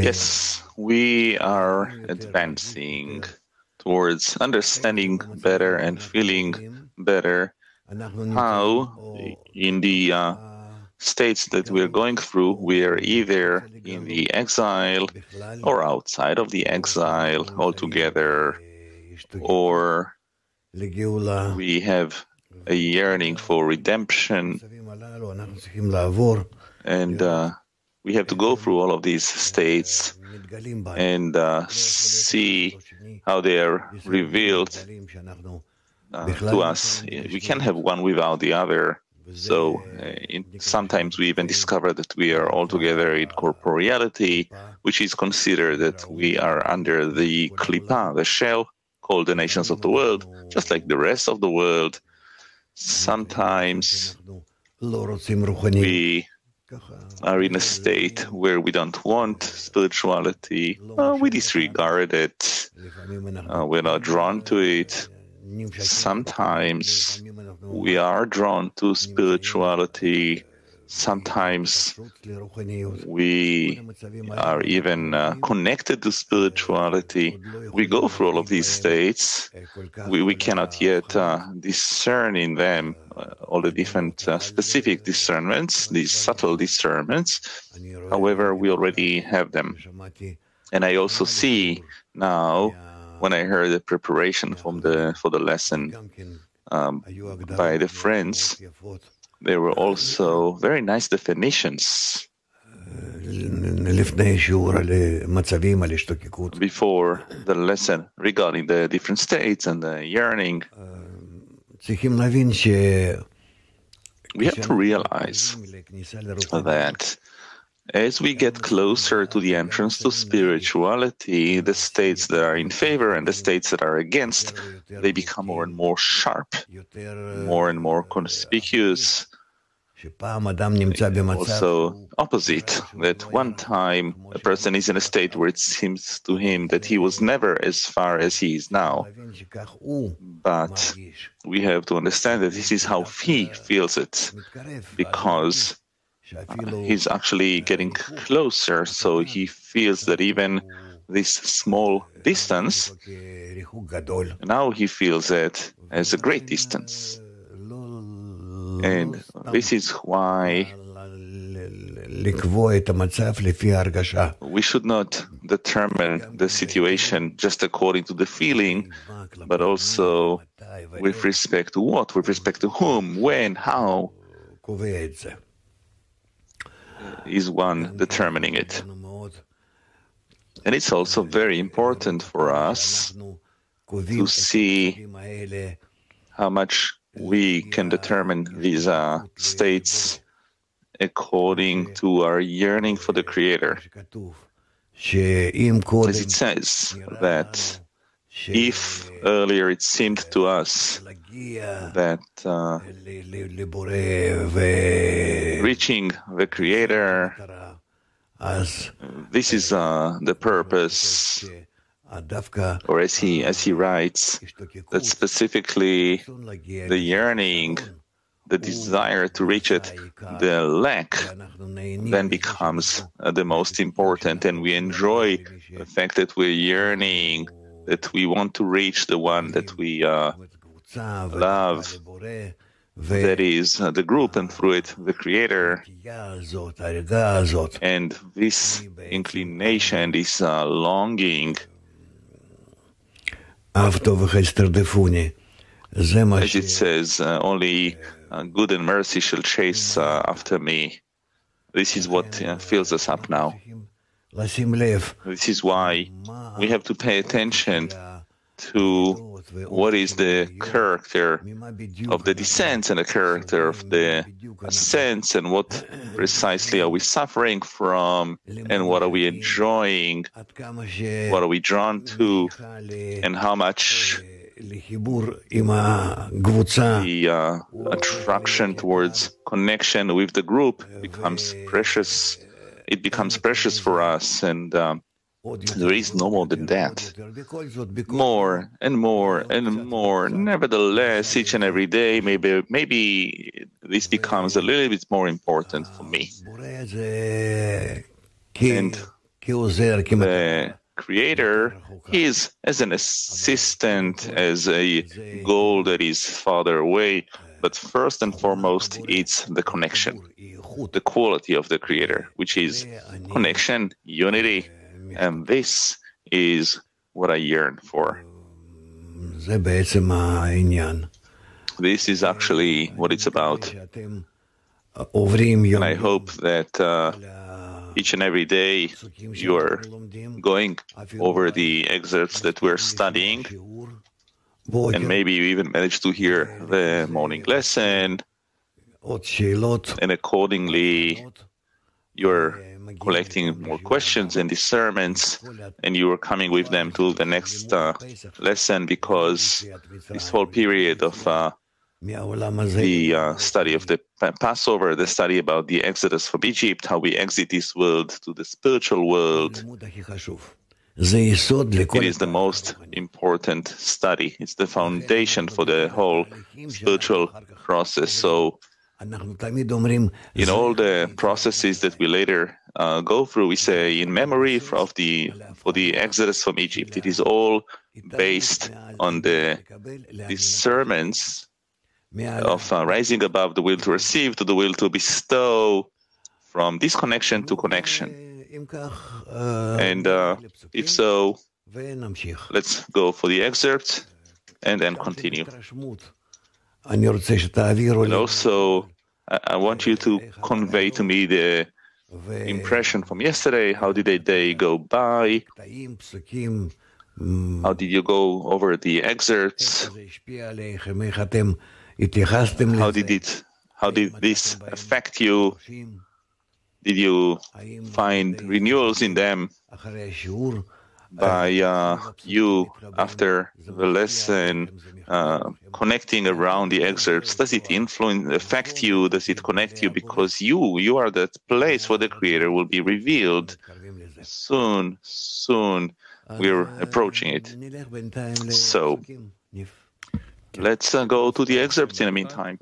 Yes, we are advancing towards understanding better and feeling better how in the uh, states that we're going through, we are either in the exile or outside of the exile altogether, or we have a yearning for redemption, and uh, we have to go through all of these states and uh, see how they are revealed uh, to us. We can't have one without the other. So uh, in, sometimes we even discover that we are all together in corporeality, which is considered that we are under the klipa, the shell, called the nations of the world, just like the rest of the world. Sometimes we are in a state where we don't want spirituality, uh, we disregard it, uh, we're not drawn to it. Sometimes we are drawn to spirituality. Sometimes we are even uh, connected to spirituality. We go through all of these states. We, we cannot yet uh, discern in them all the different uh, specific discernments, these subtle discernments. However, we already have them. And I also see now when I heard the preparation from the for the lesson um, by the friends, there were also very nice definitions before the lesson regarding the different states and the yearning. We have to realize that as we get closer to the entrance to spirituality, the states that are in favor and the states that are against, they become more and more sharp, more and more conspicuous. Also, opposite, that one time a person is in a state where it seems to him that he was never as far as he is now. But we have to understand that this is how he feels it, because uh, he's actually getting closer, so he feels that even this small distance, now he feels it as a great distance. And this is why we should not determine the situation just according to the feeling, but also with respect to what, with respect to whom, when, how? is one determining it. And it's also very important for us to see how much we can determine these uh, states according to our yearning for the Creator. As it says that if earlier it seemed to us that uh, reaching the Creator, this is uh, the purpose, or as he as he writes, that specifically the yearning, the desire to reach it, the lack, then becomes uh, the most important, and we enjoy the fact that we're yearning, that we want to reach the one that we uh, love that is uh, the group and through it the creator and this inclination this uh, longing as it says uh, only uh, good and mercy shall chase uh, after me. This is what uh, fills us up now. This is why we have to pay attention to what is the character of the descent and the character of the ascents and what precisely are we suffering from and what are we enjoying, what are we drawn to, and how much the uh, attraction towards connection with the group becomes precious. It becomes precious for us, and um, there is no more than that. More and more and more. Nevertheless, each and every day, maybe maybe this becomes a little bit more important for me. And the creator is as an assistant, as a goal that is farther away, but first and foremost, it's the connection, the quality of the creator, which is connection, unity, and this is what I yearn for. This is actually what it's about. And I hope that uh, each and every day you're going over the excerpts that we're studying, and maybe you even manage to hear the morning lesson, and accordingly, you're collecting more questions and discernments, and you are coming with them to the next uh, lesson because this whole period of uh, the uh, study of the Passover, the study about the exodus from Egypt, how we exit this world to the spiritual world. It is the most important study. It's the foundation for the whole spiritual process. So, in all the processes that we later uh, go through, we say in memory of the for the exodus from Egypt. It is all based on the discernments of uh, rising above the will to receive to the will to bestow, from disconnection to connection. And uh, if so, let's go for the excerpt and then continue. And also, I want you to convey to me the impression from yesterday. How did the day go by? How did you go over the excerpts? How did it? How did this affect you? Did you find renewals in them by uh, you after the lesson uh, connecting around the excerpts? Does it influence, affect you? Does it connect you? Because you, you are that place where the Creator will be revealed. Soon, soon, we're approaching it. So. Let's uh, go to the excerpts in the meantime.